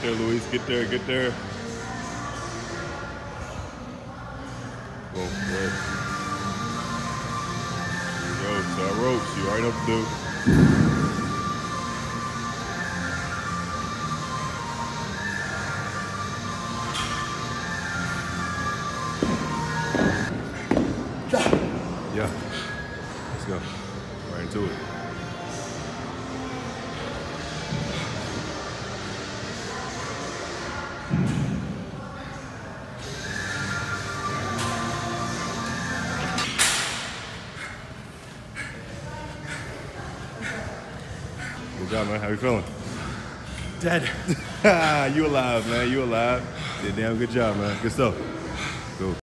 there, Luis. Get there, get there. Whoa, good. Here we go. Tie ropes. You already know what to do. Yeah. Let's go. Right into it. Good job, man. How you feeling? Dead. you alive, man. You alive. Did a damn good job, man. Good stuff.